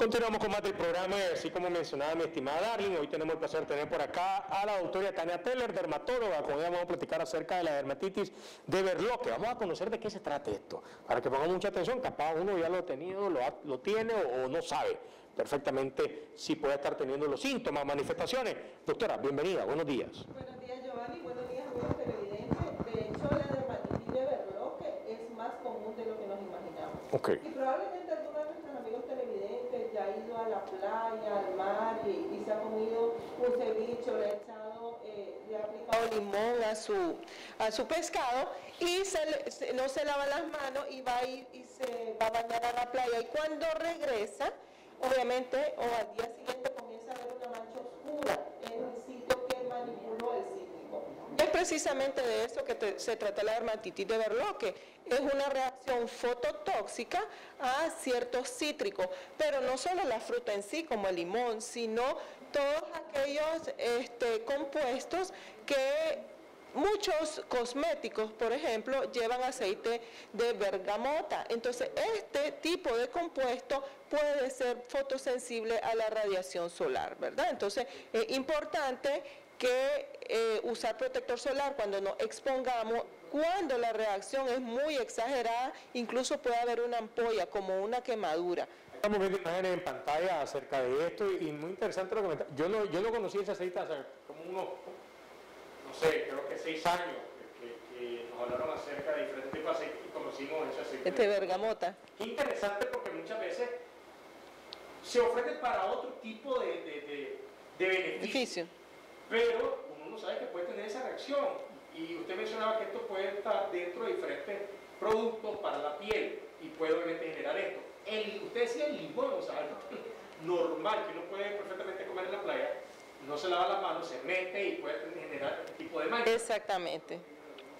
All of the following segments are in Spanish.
Continuamos con más del programa y así como mencionaba mi estimada Darling, hoy tenemos el placer de tener por acá a la doctora Tania Teller, dermatóloga, con ella vamos a platicar acerca de la dermatitis de Berloque. Vamos a conocer de qué se trata esto, para que pongamos mucha atención, capaz uno ya lo ha tenido, lo, lo tiene o, no sabe perfectamente si puede estar teniendo los síntomas, manifestaciones. Doctora, bienvenida, buenos días. Buenos días Giovanni, buenos días amigos televidentes. De hecho, la dermatitis de Berloque es más común de lo que nos imaginamos. Okay. Y probablemente algunos de nuestros amigos televidentes ya ha ido a playa, al mar y, se ha comido un ceviche, le ha echado, eh, le ha aplicado limón a su, a su pescado y se, no se lava las manos y va ir y se va a bañar a la playa. Y cuando regresa, obviamente, o al día siguiente comienza a haber una mancha oscura en el sitio que manipuló el cítrico. Es precisamente de eso que se trata la dermatitis de Berloque. Es una reacción fototóxica a ciertos cítricos, pero no solo la fruta en sí, como el limón, sino todos aquellos este, compuestos que Muchos cosméticos, por ejemplo, llevan aceite de bergamota. Entonces, este tipo de compuesto puede ser fotosensible a la radiación solar, ¿verdad? Entonces, es importante que eh, usar protector solar cuando nos expongamos, cuando la reacción es muy exagerada, incluso puede haber una ampolla, como una quemadura. Estamos viendo imágenes en pantalla acerca de esto y muy interesante lo que Yo no, yo no conocí ese aceite hace como unos no sé, creo que seis años que, nos hablaron acerca de diferentes tipos de aceite y conocimos ese aceite. Este bergamota. Qué interesante porque muchas veces se ofrece para otro tipo de, de, beneficio. Pero uno no sabe que puede tener esa reacción. Y usted mencionaba que esto puede estar dentro de diferentes productos para la piel y puede obviamente generar esto. Usted decía el limón, o sea, algo normal que uno puede perfectamente comer en la playa, no se lava las manos, se mete y puede generar este tipo de mancha. Exactamente.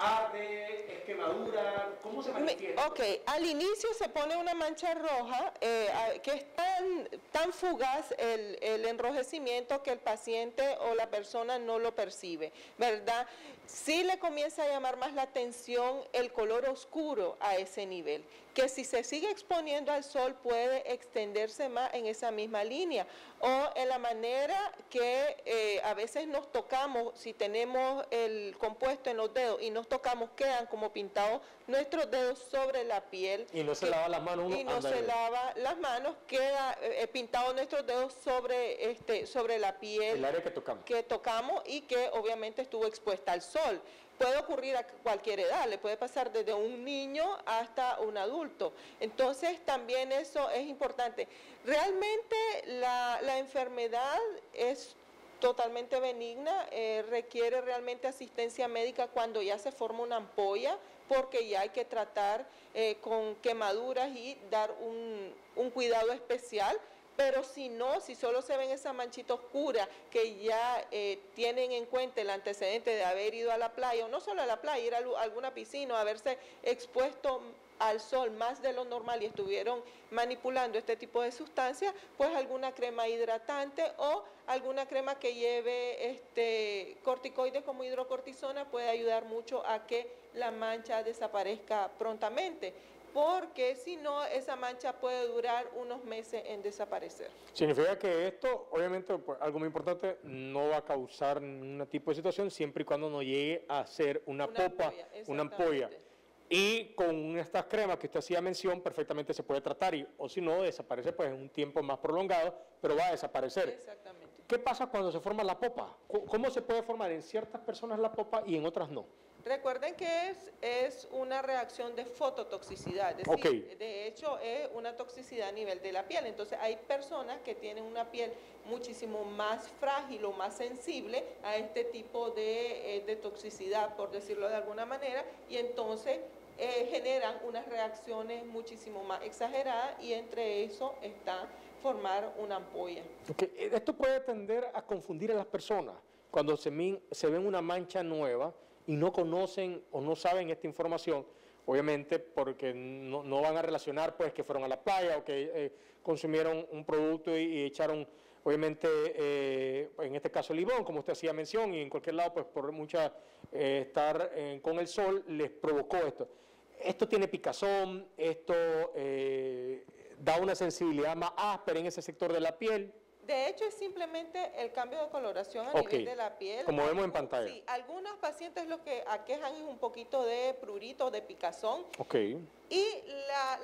Arde, es quemadura, ¿cómo se manifiesta? Ok, al inicio se pone una mancha roja eh, que es tan, tan fugaz el, el, enrojecimiento que el paciente o la persona no lo percibe, ¿verdad? Sí le comienza a llamar más la atención el color oscuro a ese nivel que si se sigue exponiendo al sol puede extenderse más en esa misma línea o en la manera que eh, a veces nos tocamos, si tenemos el compuesto en los dedos y nos tocamos, quedan como pintados nuestros dedos sobre la piel. Y no se lava las manos. y no se lava las manos, queda eh, pintado nuestros dedos sobre, este, sobre la piel. El área que tocamos. Que tocamos y que obviamente estuvo expuesta al sol puede ocurrir a cualquier edad, le puede pasar desde un niño hasta un adulto. Entonces también eso es importante. Realmente la, enfermedad es totalmente benigna, eh, requiere realmente asistencia médica cuando ya se forma una ampolla, porque ya hay que tratar eh, con quemaduras y dar un, un cuidado especial pero si no, si solo se ven esa manchita oscura que ya eh, tienen en cuenta el antecedente de haber ido a la playa, o no solo a la playa, ir a alguna piscina, o haberse expuesto al sol más de lo normal y estuvieron manipulando este tipo de sustancias, pues alguna crema hidratante o alguna crema que lleve este corticoides como hidrocortisona puede ayudar mucho a que la mancha desaparezca prontamente porque si no, esa mancha puede durar unos meses en desaparecer. Significa que esto, obviamente, pues, algo muy importante, no va a causar ningún tipo de situación siempre y cuando no llegue a ser una, popa, una ampolla. Y con estas cremas que usted hacía mención, perfectamente se puede tratar, y, o si no, desaparece pues en un tiempo más prolongado, pero va a desaparecer. Exactamente. ¿Qué pasa cuando se forma la popa? ¿Cómo se puede formar en ciertas personas la popa y en otras no? Recuerden que es, es una reacción de fototoxicidad, es decir, de hecho es una toxicidad a nivel de la piel. Entonces hay personas que tienen una piel muchísimo más frágil o más sensible a este tipo de, eh, de toxicidad, por decirlo de alguna manera, y entonces eh, generan unas reacciones muchísimo más exageradas y entre eso está formar una ampolla. Esto puede tender a confundir a las personas cuando se, se ven una mancha nueva y no conocen o no saben esta información, obviamente porque no, van a relacionar pues que fueron a la playa o que eh, consumieron un producto y, echaron obviamente eh, en este caso limón, como usted hacía mención, y en cualquier lado pues por mucha eh, estar con el sol les provocó esto. Esto tiene picazón, esto da una sensibilidad más áspera en ese sector de la piel. De hecho, es simplemente el cambio de coloración a nivel de la piel. Como vemos en pantalla. Sí, algunos pacientes lo que aquejan es un poquito de prurito, de picazón. Ok. Y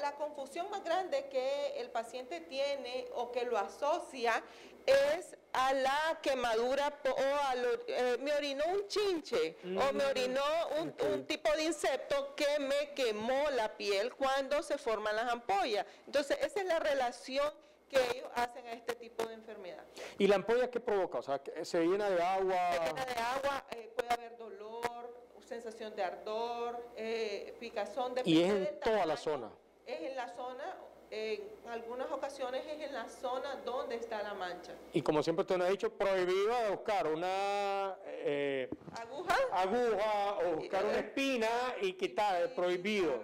la, confusión más grande que el paciente tiene o que lo asocia es a la quemadura o a lo, eh, me orinó un chinche o me mm, orinó un, un, tipo de insecto que me quemó la piel cuando se forman las ampollas. Entonces, esa es la relación que ellos hacen a este tipo de enfermedad. ¿Y la ampolla qué provoca? O sea, ¿se llena de agua? Se llena de agua, eh, puede haber dolor, sensación de ardor, eh, picazón. De ¿Y es en toda la zona? Es en la zona, en algunas ocasiones es en la zona donde está la mancha. Y como siempre usted nos ha dicho, prohibido buscar una eh, aguja, aguja o buscar una espina y quitar, prohibido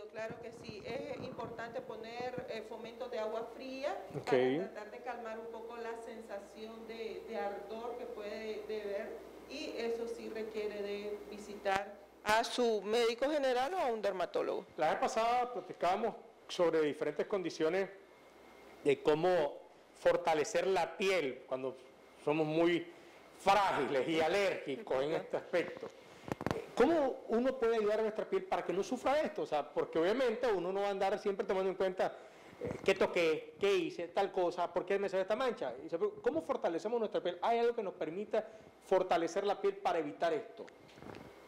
claro que sí. Es importante poner eh, fomentos de agua fría para tratar de calmar un poco la sensación de, ardor que puede ver y eso sí requiere de visitar a su médico general o a un dermatólogo. La vez pasada platicábamos sobre diferentes condiciones de cómo fortalecer la piel cuando somos muy frágiles y alérgicos en este aspecto. ¿Cómo uno puede ayudar a nuestra piel para que no sufra esto? O sea, porque obviamente uno no va a andar siempre tomando en cuenta eh, qué toqué, qué hice, tal cosa, por qué me sale esta mancha. ¿Cómo fortalecemos nuestra piel? ¿Hay algo que nos permita fortalecer la piel para evitar esto?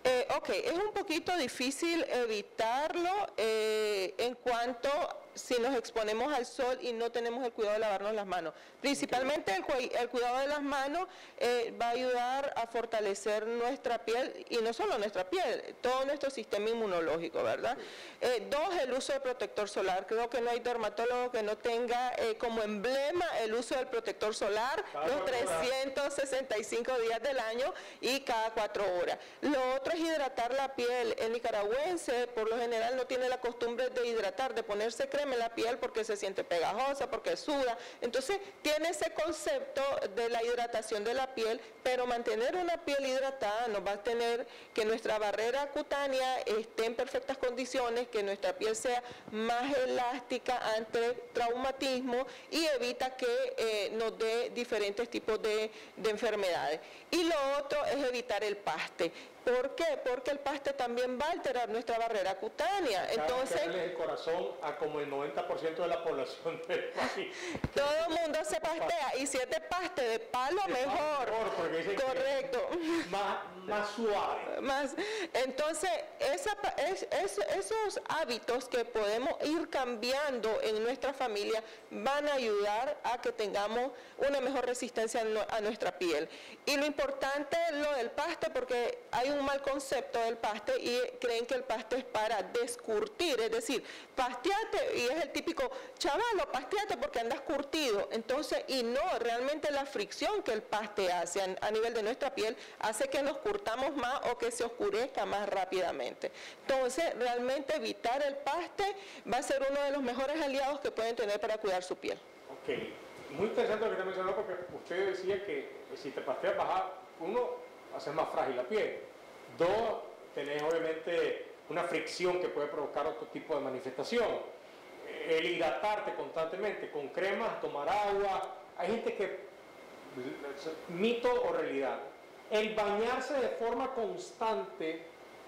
Eh, ok, es un poquito difícil evitarlo eh, en cuanto si nos exponemos al sol y no tenemos el cuidado de lavarnos las manos. Principalmente el, cuidado de las manos eh, va a ayudar a fortalecer nuestra piel y no solo nuestra piel, todo nuestro sistema inmunológico, ¿verdad? Eh, dos, el uso de protector solar. Creo que no hay dermatólogo que no tenga eh, como emblema el uso del protector solar los 365 días del año y cada cuatro horas. Lo otro es hidratar la piel. El nicaragüense por lo general no tiene la costumbre de hidratar, de ponerse crema la piel porque se siente pegajosa, porque suda. Entonces tiene ese concepto de la hidratación de la piel, pero mantener una piel hidratada nos va a tener que nuestra barrera cutánea esté en perfectas condiciones, que nuestra piel sea más elástica ante traumatismo y evita que eh, nos dé diferentes tipos de enfermedades. Y lo otro es evitar el paste. ¿Por qué? Porque el paste también va a alterar nuestra barrera cutánea. Entonces, el corazón a como el 90% de la población del país. Todo el mundo se pastea y si es de paste de palo mejor. Correcto. más, suave. Más. Entonces, esos hábitos que podemos ir cambiando en nuestra familia van a ayudar a que tengamos una mejor resistencia a nuestra piel. Y lo importante es lo del paste porque hay un mal concepto del paste y creen que el paste es para descurtir, es decir, pasteate y es el típico, chavalo, pasteate porque andas curtido. Entonces, y no, realmente la fricción que el paste hace a, nivel de nuestra piel hace que nos curtamos más o que se oscurezca más rápidamente. Entonces, realmente evitar el paste va a ser uno de los mejores aliados que pueden tener para cuidar su piel. Ok, muy interesante lo que te mencionó porque usted decía que si te pasteas baja, uno, hace más frágil la piel. Dos, tenés obviamente una fricción que puede provocar otro tipo de manifestación. El hidratarte constantemente con cremas, tomar agua. Hay gente que, mito o realidad, el bañarse de forma constante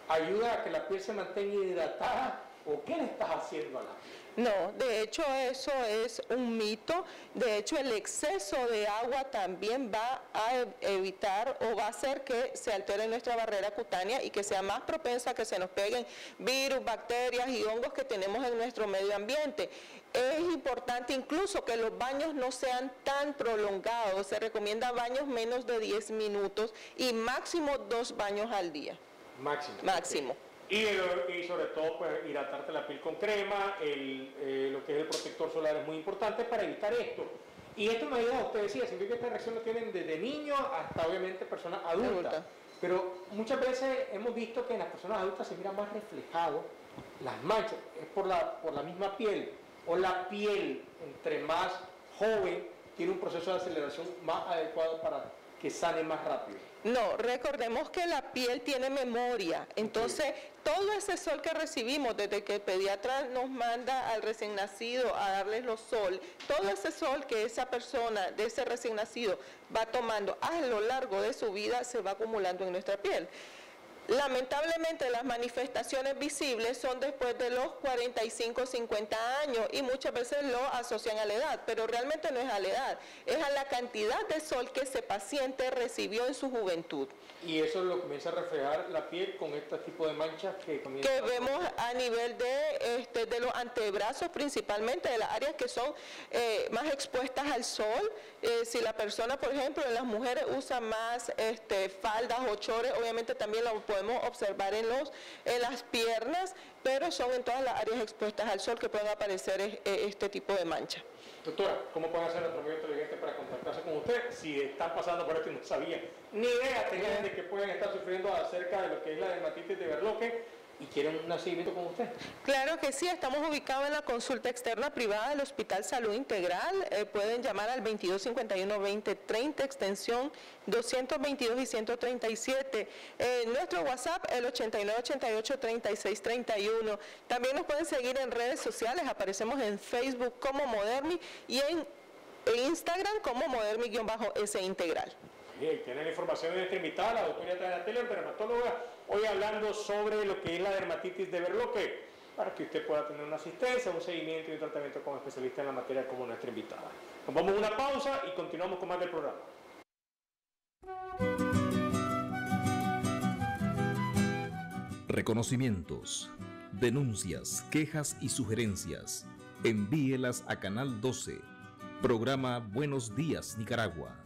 ayuda a que la piel se mantenga hidratada o qué le estás haciendo a la. No, de hecho eso es un mito. De hecho el exceso de agua también va a evitar o va a hacer que se altere nuestra barrera cutánea y que sea más propensa a que se nos peguen virus, bacterias y hongos que tenemos en nuestro medio ambiente. Es importante incluso que los baños no sean tan prolongados. Se recomienda baños menos de 10 minutos y máximo dos baños al día. Máximo. Máximo. Y, sobre todo, pues, hidratarte la piel con crema, eh, lo que es el protector solar es muy importante para evitar esto. Y esto me ayuda, usted decía, significa que esta reacción lo tienen desde niños hasta obviamente personas adultas. Pero muchas veces hemos visto que en las personas adultas se mira más reflejado las manchas, es por la, por la misma piel, o la piel entre más joven tiene un proceso de aceleración más adecuado para que sane más rápido? No, recordemos que la piel tiene memoria, entonces todo ese sol que recibimos desde que el pediatra nos manda al recién nacido a darles los sol, todo ese sol que esa persona de ese recién nacido va tomando a lo largo de su vida se va acumulando en nuestra piel. Lamentablemente las manifestaciones visibles son después de los 45, 50 años y muchas veces lo asocian a la edad, pero realmente no es a la edad, es a la cantidad de sol que ese paciente recibió en su juventud. Y eso es lo comienza a reflejar la piel con este tipo de manchas que comienza Que vemos a nivel de, este, de los antebrazos principalmente, de las áreas que son eh, más expuestas al sol. Eh, si la persona, por ejemplo, en las mujeres usa más este, faldas o chores, obviamente también lo podemos observar en, los, en las piernas, pero son en todas las áreas expuestas al sol que pueden aparecer eh, este tipo de mancha. Doctora, ¿cómo puede hacer nuestro medio inteligente para contactarse con usted si están pasando por esto y no sabían? Ni idea tenían de que pueden estar sufriendo acerca de lo que es la dermatitis de Berloque y quieren un seguimiento con usted. Claro que sí, estamos ubicados en la consulta externa privada del Hospital Salud Integral. Eh, pueden llamar al 2251-2030, extensión 222 y 137. Eh, nuestro WhatsApp, el 8988-3631. También nos pueden seguir en redes sociales, aparecemos en Facebook como Modermi y en Instagram como Modermi-S Integral. Bien, tiene la información de nuestra invitada, la doctora Tania dermatóloga, hoy hablando sobre lo que es la dermatitis de Berloque, para que usted pueda tener una asistencia, un seguimiento y un tratamiento como especialista en la materia como nuestra invitada. Nos vamos a una pausa y continuamos con más del programa. Reconocimientos, denuncias, quejas y sugerencias. Envíelas a Canal 12, programa Buenos Días Nicaragua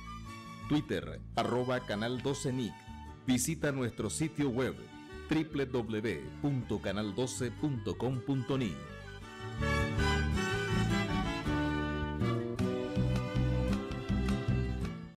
Twitter, arroba Canal 12 NIC. Visita nuestro sitio web www.canal12.com.ni.